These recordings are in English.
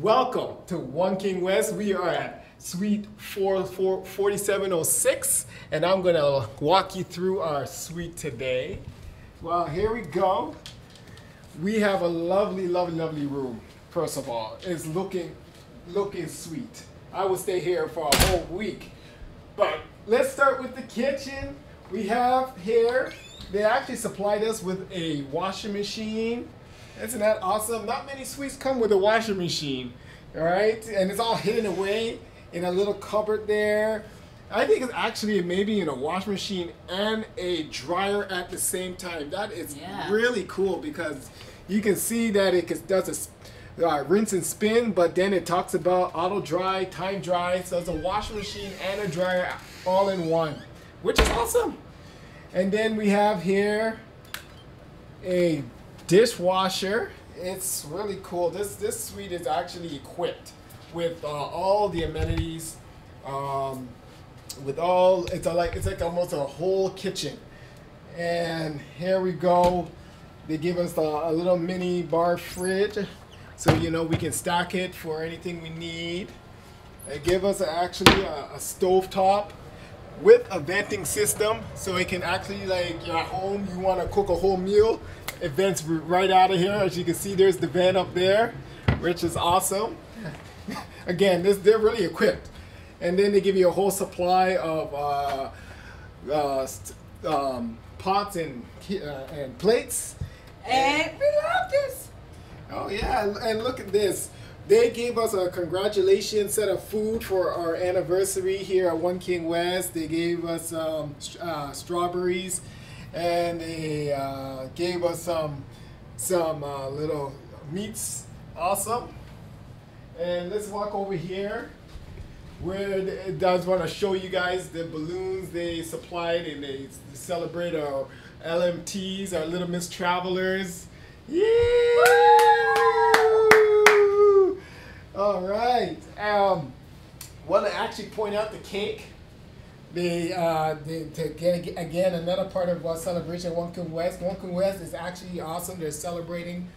Welcome to One King West. We are at Suite 4706, and I'm to walk you through our suite today. Well, here we go. We have a lovely, lovely, lovely room. First of all, it's looking, looking sweet. I would stay here for a whole week. But let's start with the kitchen. We have here, they actually supplied us with a washing machine isn't that awesome? Not many suites come with a washing machine, all right? And it's all hidden away in a little cupboard there. I think it's actually maybe in a washing machine and a dryer at the same time. That is yeah. really cool because you can see that it does a uh, rinse and spin, but then it talks about auto dry, time dry. So it's a washing machine and a dryer all in one, which is awesome. And then we have here a dishwasher. It's really cool. This this suite is actually equipped with uh, all the amenities. Um, with all it's a, like it's like almost a whole kitchen. And here we go. They give us a, a little mini bar fridge, so you know we can stack it for anything we need. They give us actually a, a stove top with a venting system so it can actually like you're at home you want to cook a whole meal it vents right out of here. As you can see, there's the vent up there, which is awesome. Again, this, they're really equipped. And then they give you a whole supply of uh, uh, um, pots and, uh, and plates. And we love this. Oh yeah, and look at this. They gave us a congratulations set of food for our anniversary here at One King West. They gave us um, uh, strawberries and they uh, gave us some some uh, little meats. Awesome. And let's walk over here where it does want to show you guys the balloons they supplied and they celebrate our LMTs, our Little Miss Travelers. Yeah! All right. Um, want to actually point out the cake the, uh, the to get again another part of our celebration King West. King West is actually awesome. They're celebrating.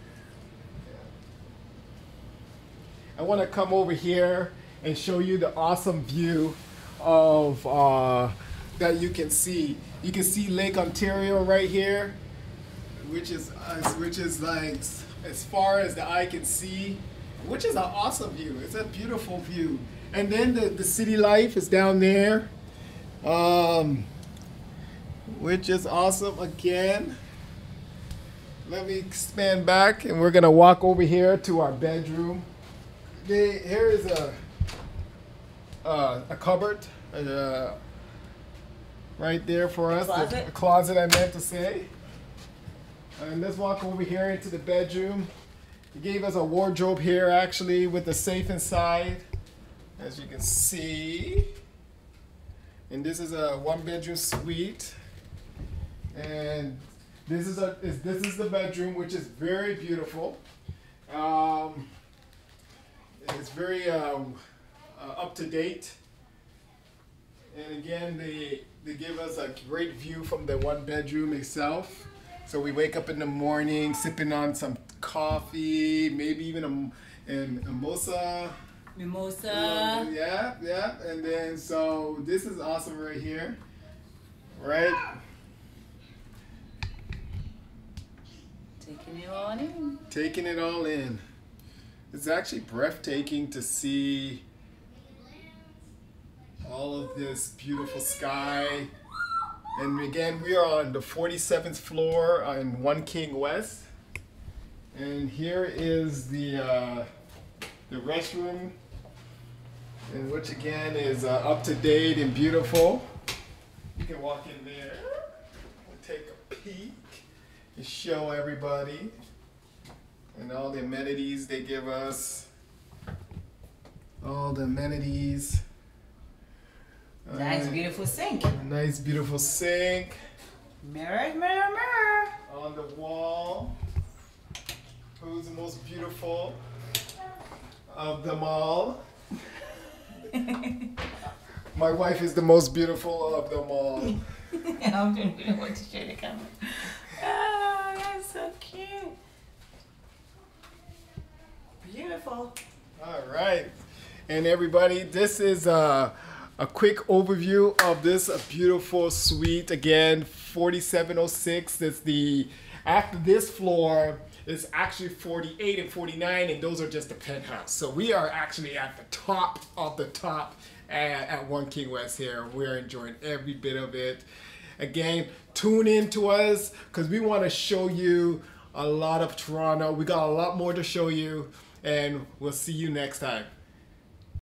I want to come over here and show you the awesome view of uh, that you can see. You can see Lake Ontario right here, which is uh, which is like as far as the eye can see, which is an awesome view. It's a beautiful view. And then the, the city life is down there um, which is awesome again. Let me expand back and we're gonna walk over here to our bedroom. They, here is a, uh, a cupboard uh, right there for us. Closet? The, closet I meant to say. And let's walk over here into the bedroom. He gave us a wardrobe here actually with the safe inside. As you can see. And this is a one bedroom suite. And this is a is, this is the bedroom, which is very beautiful. Um, it's very um, uh, up to date. And again, they they give us a great view from the one bedroom itself. So we wake up in the morning sipping on some coffee, maybe even a, a mimosa Mimosa. yeah, yeah. And then so this is awesome right here. Right? Taking it all in. Taking it all in. It's actually breathtaking to see all of this beautiful sky. And again, we are on the 47th floor on One King West. And here is the uh, the restroom and which again is uh, up to date and beautiful. You can walk in there and take a peek and show everybody and all the amenities they give us. All the amenities. Nice, uh, beautiful sink. Nice, beautiful sink. Mirror, mirror, mirror. On the wall. Who's the most beautiful of them all? My wife is the most beautiful of them all. I'm doing you want to show the camera. Oh, that's so cute. Beautiful. All right. And everybody, this is a, a quick overview of this beautiful suite. Again, 4706. That's the, after this floor, it's actually 48 and 49, and those are just the penthouse. So we are actually at the top of the top at, at One King West here. We're enjoying every bit of it. Again, tune in to us because we want to show you a lot of Toronto. We got a lot more to show you, and we'll see you next time.